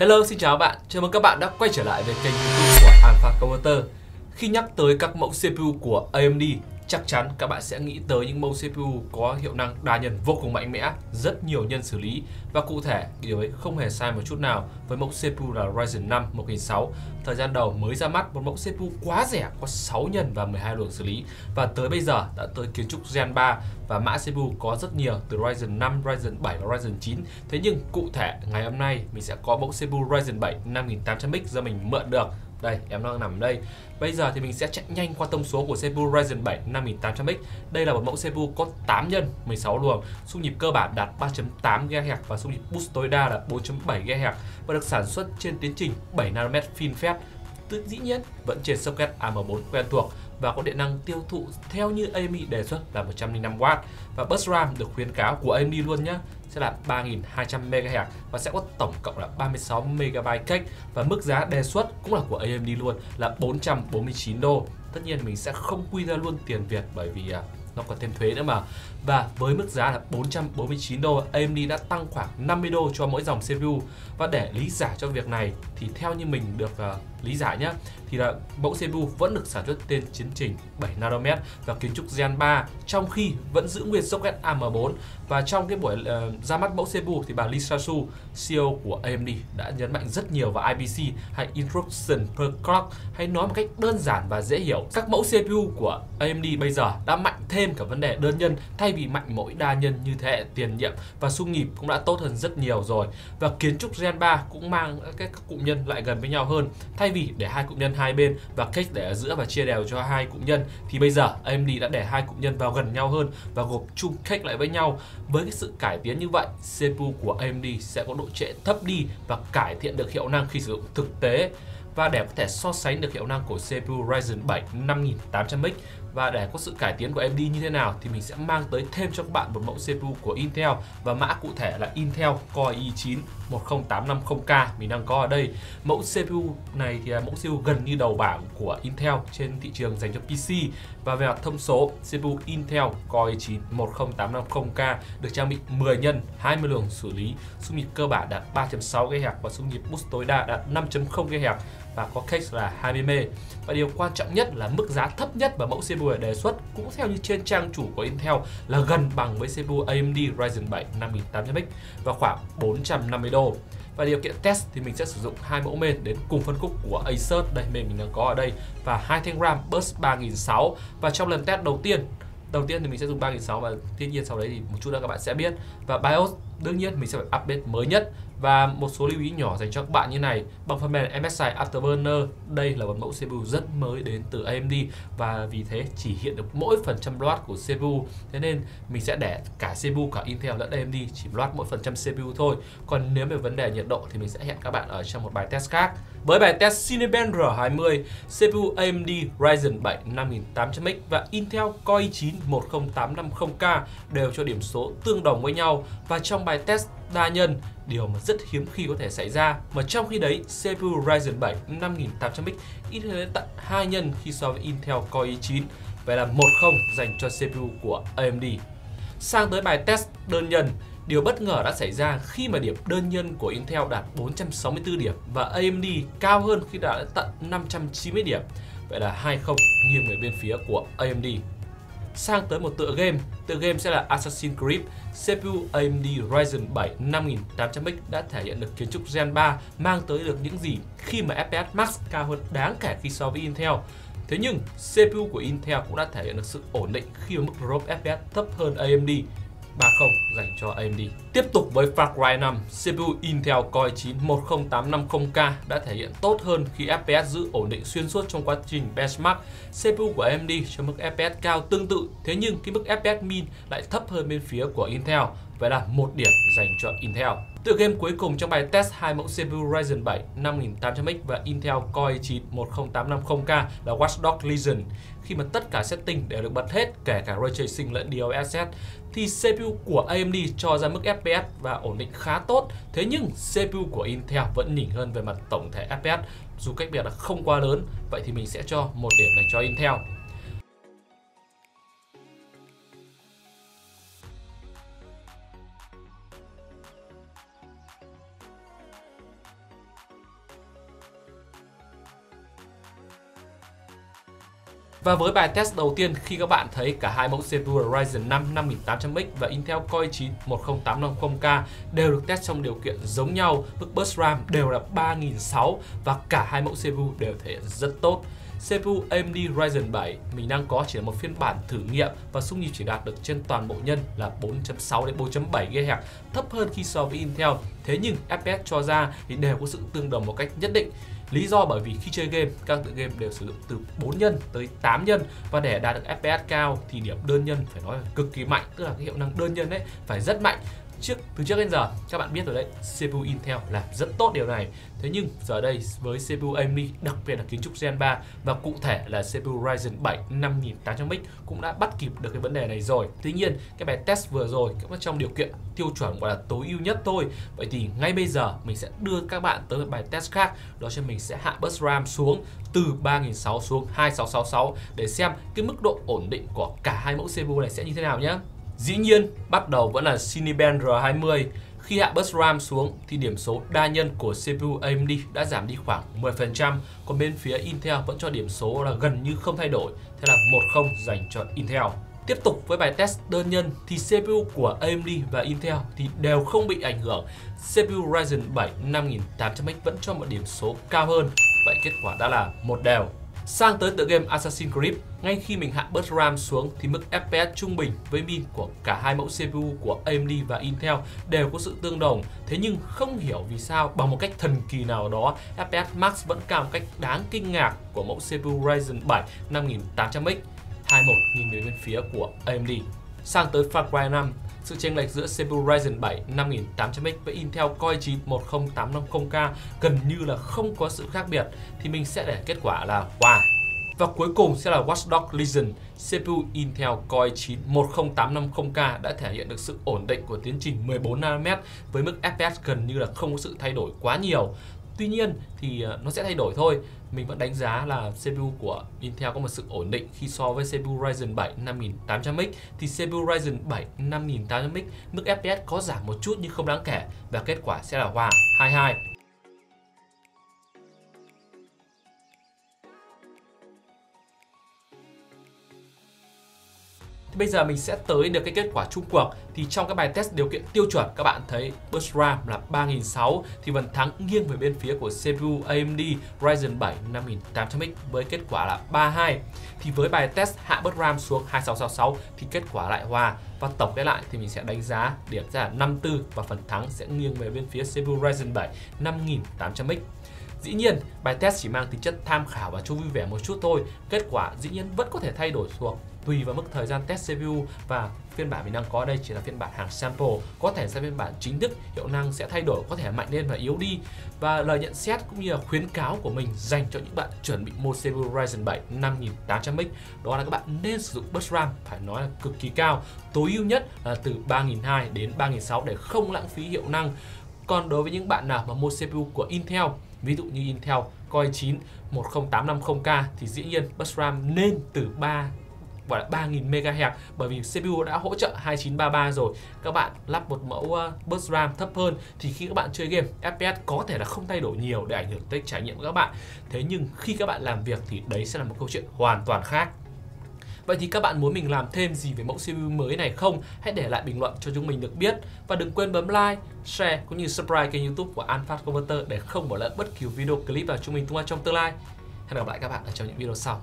Hello, xin chào bạn. Chào mừng các bạn đã quay trở lại với kênh YouTube của Alpha Converter. Khi nhắc tới các mẫu CPU của AMD, chắc chắn các bạn sẽ nghĩ tới những mẫu CPU có hiệu năng đa nhân vô cùng mạnh mẽ, rất nhiều nhân xử lý và cụ thể điều ấy không hề sai một chút nào với mẫu CPU là Ryzen 5 1006. Thời gian đầu mới ra mắt một mẫu CPU quá rẻ có 6 nhân và 12 luồng xử lý và tới bây giờ đã tới kiến trúc Gen 3 và mã CPU có rất nhiều từ Ryzen 5, Ryzen 7 và Ryzen 9. Thế nhưng cụ thể ngày hôm nay mình sẽ có mẫu CPU Ryzen 7 5800X do mình mượn được đây, em đang nằm ở đây. Bây giờ thì mình sẽ chạy nhanh qua thông số của CPU Ryzen 7 5800X. Đây là một mẫu CPU có 8 nhân 16 luồng, xung nhịp cơ bản đạt 3.8 GHz và xung nhịp boost tối đa là 4.7 GHz và được sản xuất trên tiến trình 7 nanomet FinFET. Tự dĩ nhiên vẫn trên socket AM4 quen thuộc và có điện năng tiêu thụ theo như AMD đề xuất là 105W và bus RAM được khuyến cáo của AMD luôn nhé sẽ là 3200 MHz và sẽ có tổng cộng là 36 MB cách và mức giá đề xuất cũng là của AMD luôn là 449 đô. Tất nhiên mình sẽ không quy ra luôn tiền Việt bởi vì à, nó còn thêm thuế nữa mà. Và với mức giá là 449 đô, AMD đã tăng khoảng 50 đô cho mỗi dòng CPU. Và để lý giải cho việc này thì theo như mình được uh, lý giải nhé, thì là mẫu CPU vẫn được sản xuất trên tiến trình 7 nanomet và kiến trúc Gen 3 trong khi vẫn giữ nguyên socket AM4 và trong cái buổi uh, ra mắt mẫu CPU thì bà Lisa Su, CEO của AMD đã nhấn mạnh rất nhiều vào IPC hay Instruction per Clock hay nói một cách đơn giản và dễ hiểu. Các mẫu CPU của AMD bây giờ đã mạnh thêm cả vấn đề đơn nhân thay vì mạnh mỗi đa nhân như thế hệ tiền nhiệm và xung nhịp cũng đã tốt hơn rất nhiều rồi. Và kiến trúc Gen 3 cũng mang các cụm nhân lại gần với nhau hơn thay vì để hai cụm nhân hai bên và case để ở giữa và chia đều cho hai cụm nhân, thì bây giờ AMD đã để hai cụm nhân vào gần nhau hơn và gộp chung cake lại với nhau. Với cái sự cải tiến như vậy CPU của AMD sẽ có độ trễ thấp đi và cải thiện được hiệu năng khi sử dụng thực tế. Và để có thể so sánh được hiệu năng của CPU Ryzen 7 5800X và để có sự cải tiến của AMD như thế nào thì mình sẽ mang tới thêm cho các bạn một mẫu CPU của Intel. Và mã cụ thể là Intel Core i9 10850K mình đang có ở đây. Mẫu CPU này thì là mẫu CPU gần như đầu bảng của Intel trên thị trường dành cho PC và về mặt thông số CPU Intel Core i9 10850K được trang bị 10 nhân 20 luồng xử lý, xung nhịp cơ bản đạt 3.6 GHz và xung nhịp boost tối đa đạt 5.0 GHz và có case là 20M. Và điều quan trọng nhất là mức giá thấp nhất mà mẫu CPU đề xuất, cũng theo như trên trang chủ của Intel, là gần bằng với CPU AMD Ryzen 7 5800X và khoảng 450 đô. Và điều kiện test thì mình sẽ sử dụng hai mẫu main đến cùng phân khúc của Acer đây, main mình đang có ở đây và hai thanh RAM bus 3006 và trong lần test đầu tiên đầu tiên thì mình sẽ dùng 3006 và tuy nhiên sau đấy thì một chút nữa các bạn sẽ biết và BIOS đương nhiên mình sẽ phải update mới nhất. Và một số lưu ý nhỏ dành cho các bạn như này. Bằng phần mềm MSI Afterburner, đây là một mẫu CPU rất mới đến từ AMD và vì thế chỉ hiện được mỗi phần trăm loát của CPU thế nên mình sẽ để cả CPU cả Intel lẫn AMD chỉ loát mỗi phần trăm CPU thôi. Còn nếu về vấn đề nhiệt độ thì mình sẽ hẹn các bạn ở trong một bài test khác. Với bài test Cinebench R20 CPU AMD Ryzen 7 5800X và Intel Core i9 10850K đều cho điểm số tương đồng với nhau. Và trong bài bài test đa nhân, điều mà rất hiếm khi có thể xảy ra mà trong khi đấy CPU Ryzen 7 5800X ít hơn đến tận 2 nhân khi so với Intel Core i9 Vậy là 1-0 dành cho CPU của AMD Sang tới bài test đơn nhân, Điều bất ngờ đã xảy ra khi mà điểm đơn nhân của Intel đạt 464 điểm và AMD cao hơn khi đạt tận 590 điểm. Vậy là 2-0 nghiêng về bên phía của AMD. Sang tới một tựa game, tựa game sẽ là Assassin's Creed. CPU AMD Ryzen 7 5800X đã thể hiện được kiến trúc Gen 3 mang tới được những gì khi mà FPS Max cao hơn đáng kể khi so với Intel. Thế nhưng CPU của Intel cũng đã thể hiện được sự ổn định khi mà mức drop FPS thấp hơn AMD. 3-0 dành cho AMD. Tiếp tục với Far Cry 5, CPU Intel Core 9 10850K đã thể hiện tốt hơn khi FPS giữ ổn định xuyên suốt trong quá trình benchmark. CPU của AMD cho mức FPS cao tương tự, thế nhưng cái mức FPS min lại thấp hơn bên phía của Intel. Vậy là một điểm dành cho Intel. Tựa game cuối cùng trong bài test hai mẫu CPU Ryzen 7 5800X và Intel Core i9 10850K là Watch Dogs Legion. Khi mà tất cả setting đều được bật hết, kể cả Ray Tracing lẫn DLSS, thì CPU của AMD cho ra mức FPS và ổn định khá tốt. Thế nhưng CPU của Intel vẫn nhỉnh hơn về mặt tổng thể FPS, dù cách biệt là không quá lớn. Vậy thì mình sẽ cho một điểm này cho Intel. Và với bài test đầu tiên khi các bạn thấy cả hai mẫu CPU Ryzen 5 5800X và Intel Core i9 10850K đều được test trong điều kiện giống nhau, mức bus RAM đều là 3006 và cả hai mẫu CPU đều thể hiện rất tốt. CPU AMD Ryzen 7 mình đang có chỉ là một phiên bản thử nghiệm và xung nhịp chỉ đạt được trên toàn bộ nhân là 4.6 đến 4.7 GHz, thấp hơn khi so với Intel. Thế nhưng FPS cho ra thì đều có sự tương đồng một cách nhất định. Lý do bởi vì khi chơi game, các tựa game đều sử dụng từ 4 nhân tới 8 nhân. Và để đạt được FPS cao thì điểm đơn nhân phải nói là cực kỳ mạnh, tức là cái hiệu năng đơn nhân ấy phải rất mạnh trước, từ trước đến giờ, các bạn biết rồi đấy CPU Intel làm rất tốt điều này. Thế nhưng, giờ đây với CPU AMD đặc biệt là kiến trúc Gen 3 và cụ thể là CPU Ryzen 7 5800X cũng đã bắt kịp được cái vấn đề này rồi. Tuy nhiên, cái bài test vừa rồi cũng trong điều kiện tiêu chuẩn gọi là tối ưu nhất thôi. Vậy thì ngay bây giờ mình sẽ đưa các bạn tới một bài test khác. Đó cho mình sẽ hạ bus RAM xuống từ 3600 xuống 2666 để xem cái mức độ ổn định của cả hai mẫu CPU này sẽ như thế nào nhé Dĩ nhiên, bắt đầu vẫn là Cinebench R20. Khi hạ bus RAM xuống thì điểm số đa nhân của CPU AMD đã giảm đi khoảng 10%, còn bên phía Intel vẫn cho điểm số là gần như không thay đổi, thế là 1-0 dành cho Intel. Tiếp tục với bài test đơn nhân thì CPU của AMD và Intel thì đều không bị ảnh hưởng. CPU Ryzen 7 5800X vẫn cho một điểm số cao hơn. Vậy kết quả đã là một đều. Sang tới tựa game Assassin's Creed, ngay khi mình hạ bớt RAM xuống thì mức FPS trung bình với min của cả hai mẫu CPU của AMD và Intel đều có sự tương đồng. Thế nhưng không hiểu vì sao bằng một cách thần kỳ nào đó FPS Max vẫn cao một cách đáng kinh ngạc của mẫu CPU Ryzen 7 5800X 21 nhìn về bên phía của AMD. Sang tới Far Cry 5, sự chênh lệch giữa CPU Ryzen 7 5800X với Intel Core i9 10850K gần như là không có sự khác biệt thì mình sẽ để kết quả là wow. Và cuối cùng sẽ là Watch Dogs Legion, CPU Intel Core i9 10850K đã thể hiện được sự ổn định của tiến trình 14 nm với mức FPS gần như là không có sự thay đổi quá nhiều. Tuy nhiên thì ờ, nó sẽ thay đổi thôi. Mình vẫn đánh giá là CPU của Intel có một sự ổn định khi so với CPU Ryzen 7 5800X thì CPU Ryzen 7 5800X mức FPS có giảm một chút nhưng không đáng kể và kết quả sẽ là hòa 22 bây giờ mình sẽ tới được cái kết quả chung cuộc thì trong cái bài test điều kiện tiêu chuẩn, các bạn thấy bus RAM là 3006 thì phần thắng nghiêng về bên phía của CPU AMD Ryzen 7 5800X với kết quả là 32. Thì với bài test hạ bus RAM xuống 2666 thì kết quả lại hòa và tổng kết lại thì mình sẽ đánh giá điểm ra là 54 và phần thắng sẽ nghiêng về bên phía CPU Ryzen 7 5800X. Dĩ nhiên, bài test chỉ mang tính chất tham khảo và cho vui vẻ một chút thôi. Kết quả dĩ nhiên vẫn có thể thay đổi thuộc tùy vào mức thời gian test CPU và phiên bản mình đang có. Đây chỉ là phiên bản hàng sample. Có thể sang phiên bản chính thức hiệu năng sẽ thay đổi có thể mạnh lên và yếu đi. Và lời nhận xét cũng như là khuyến cáo của mình dành cho những bạn chuẩn bị mua CPU Ryzen 7 5800X đó là các bạn nên sử dụng bus RAM phải nói là cực kỳ cao. Tối ưu nhất là từ 3200 đến 3600 để không lãng phí hiệu năng. Còn đối với những bạn nào mà mua CPU của Intel ví dụ như Intel Core i9 10850K thì dĩ nhiên bus RAM nên từ 3 gọi là 3000 MHz bởi vì CPU đã hỗ trợ 2933 rồi. Các bạn lắp một mẫu ờ, bus RAM thấp hơn thì khi các bạn chơi game FPS có thể là không thay đổi nhiều để ảnh hưởng tới trải nghiệm của các bạn. Thế nhưng khi các bạn làm việc thì đấy sẽ là một câu chuyện hoàn toàn khác. Vậy thì các bạn muốn mình làm thêm gì về mẫu CPU mới này không? Hãy để lại bình luận cho chúng mình được biết. Và đừng quên bấm like, share cũng như subscribe kênh youtube của Alpha Converter để không bỏ lỡ bất kỳ video clip nào chúng mình tung ra trong tương lai. Hẹn gặp lại các bạn ở trong những video sau.